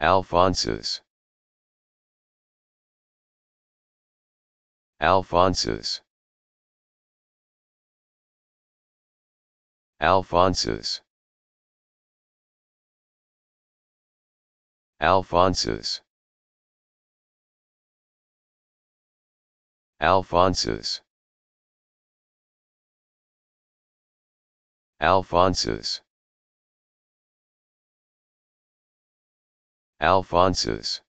Alphonsus Alphonsus Alphonsus Alphonsus Alphonsus Alphonsus Alphonsus